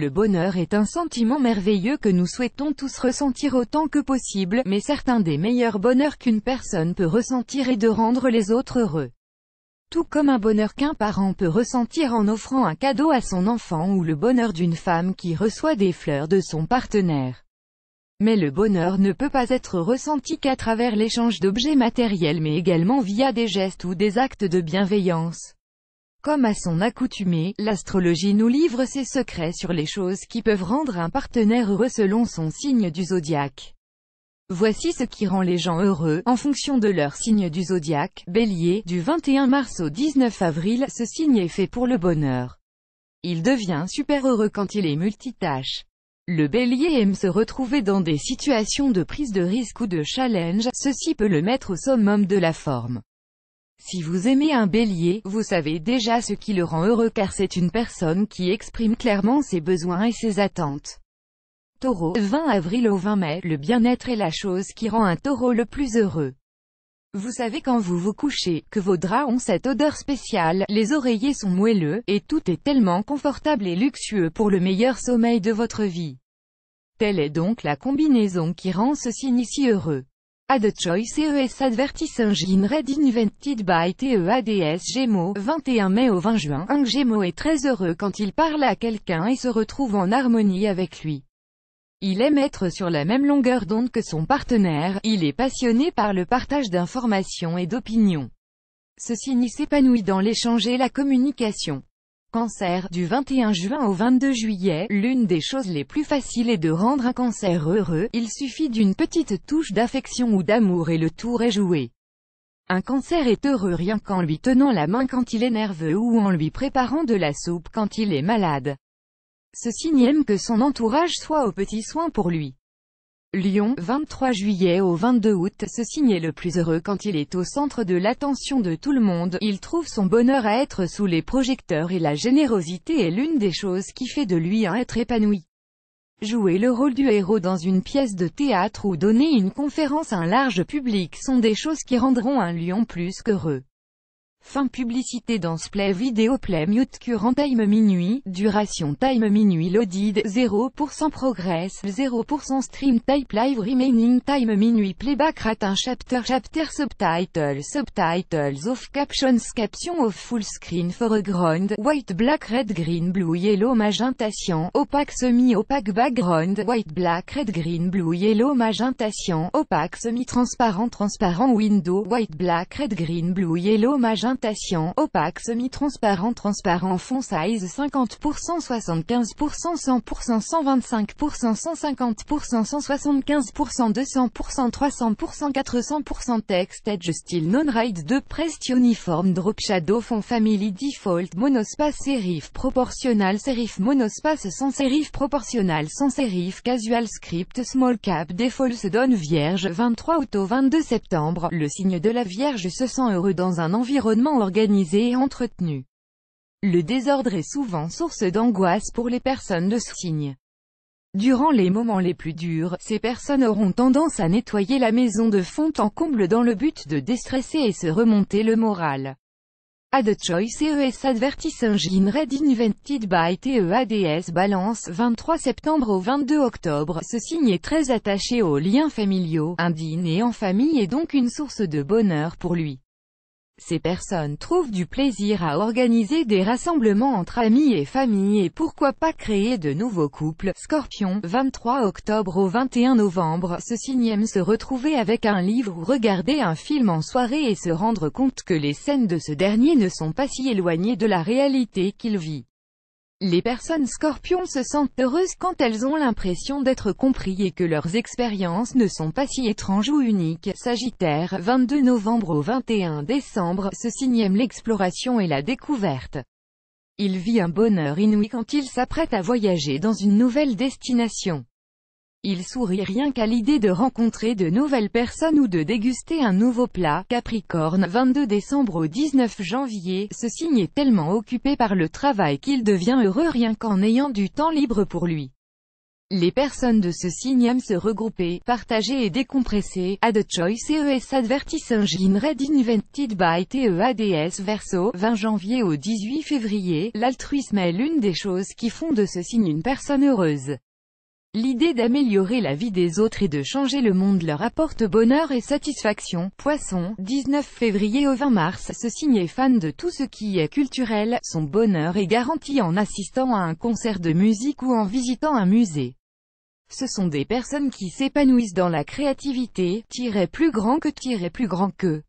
Le bonheur est un sentiment merveilleux que nous souhaitons tous ressentir autant que possible, mais certains des meilleurs bonheurs qu'une personne peut ressentir est de rendre les autres heureux. Tout comme un bonheur qu'un parent peut ressentir en offrant un cadeau à son enfant ou le bonheur d'une femme qui reçoit des fleurs de son partenaire. Mais le bonheur ne peut pas être ressenti qu'à travers l'échange d'objets matériels mais également via des gestes ou des actes de bienveillance. Comme à son accoutumée, l'astrologie nous livre ses secrets sur les choses qui peuvent rendre un partenaire heureux selon son signe du zodiaque. Voici ce qui rend les gens heureux, en fonction de leur signe du zodiaque. Bélier, du 21 mars au 19 avril, ce signe est fait pour le bonheur. Il devient super heureux quand il est multitâche. Le bélier aime se retrouver dans des situations de prise de risque ou de challenge, ceci peut le mettre au summum de la forme. Si vous aimez un bélier, vous savez déjà ce qui le rend heureux car c'est une personne qui exprime clairement ses besoins et ses attentes. Taureau, 20 avril au 20 mai, le bien-être est la chose qui rend un taureau le plus heureux. Vous savez quand vous vous couchez, que vos draps ont cette odeur spéciale, les oreillers sont moelleux, et tout est tellement confortable et luxueux pour le meilleur sommeil de votre vie. Telle est donc la combinaison qui rend ce signe si heureux. Ad Choice ES Advertis Engine Red Invented by TEADS Gémeaux, 21 mai au 20 juin, un Gémeaux est très heureux quand il parle à quelqu'un et se retrouve en harmonie avec lui. Il aime être sur la même longueur d'onde que son partenaire, il est passionné par le partage d'informations et d'opinions. Ce signe s'épanouit dans l'échange et la communication. Cancer, du 21 juin au 22 juillet, l'une des choses les plus faciles est de rendre un cancer heureux, il suffit d'une petite touche d'affection ou d'amour et le tour est joué. Un cancer est heureux rien qu'en lui tenant la main quand il est nerveux ou en lui préparant de la soupe quand il est malade. Ce signe que son entourage soit aux petits soins pour lui. Lyon, 23 juillet au 22 août, ce signe est le plus heureux quand il est au centre de l'attention de tout le monde, il trouve son bonheur à être sous les projecteurs et la générosité est l'une des choses qui fait de lui un être épanoui. Jouer le rôle du héros dans une pièce de théâtre ou donner une conférence à un large public sont des choses qui rendront un lion plus qu'heureux. Fin publicité dans Play Vidéo Play Mute Current Time Minuit, Duration Time Minuit Loaded, 0% Progress, 0% Stream Type Live Remaining Time Minuit Playback Rate un Chapter Chapter Subtitle Subtitles of Captions Caption of Full Screen Foreground, White Black Red Green Blue Yellow Magenta Cyan, Opaque Semi-Opaque Background, White Black Red Green Blue Yellow Magenta Cyan, Opaque Semi-Transparent Transparent Window, White Black Red Green Blue Yellow Magenta opaque semi-transparent transparent fond size 50% 75% 100% 125% 150% 175% 200% 300% 400% text edge style non-ride de prest uniforme drop shadow fond family default monospace serif proportional serif monospace sans serif proportional sans serif casual script small cap default donne vierge 23 août au 22 septembre. Le signe de la vierge se sent heureux dans un environnement organisé et entretenu. Le désordre est souvent source d'angoisse pour les personnes de ce signe. Durant les moments les plus durs, ces personnes auront tendance à nettoyer la maison de fond en comble dans le but de déstresser et se remonter le moral. Ad Choice ES Advertis Engine Red Invented by TEADS Balance 23 septembre au 22 octobre Ce signe est très attaché aux liens familiaux, un dîner en famille est donc une source de bonheur pour lui. Ces personnes trouvent du plaisir à organiser des rassemblements entre amis et familles et pourquoi pas créer de nouveaux couples. Scorpion, 23 octobre au 21 novembre, ce signe se retrouver avec un livre ou regarder un film en soirée et se rendre compte que les scènes de ce dernier ne sont pas si éloignées de la réalité qu'il vit. Les personnes scorpions se sentent heureuses quand elles ont l'impression d'être compris et que leurs expériences ne sont pas si étranges ou uniques. Sagittaire, 22 novembre au 21 décembre, ce signe aime l'exploration et la découverte. Il vit un bonheur inouï quand il s'apprête à voyager dans une nouvelle destination. Il sourit rien qu'à l'idée de rencontrer de nouvelles personnes ou de déguster un nouveau plat. Capricorne, 22 décembre au 19 janvier, ce signe est tellement occupé par le travail qu'il devient heureux rien qu'en ayant du temps libre pour lui. Les personnes de ce signe aiment se regrouper, partager et décompresser. Add choice ES advertising in red invented by TEADS Verso, 20 janvier au 18 février. L'altruisme est l'une des choses qui font de ce signe une personne heureuse. L'idée d'améliorer la vie des autres et de changer le monde leur apporte bonheur et satisfaction. Poisson, 19 février au 20 mars, ce signe est fan de tout ce qui est culturel, son bonheur est garanti en assistant à un concert de musique ou en visitant un musée. Ce sont des personnes qui s'épanouissent dans la créativité, tirer plus grand que tirer plus grand que.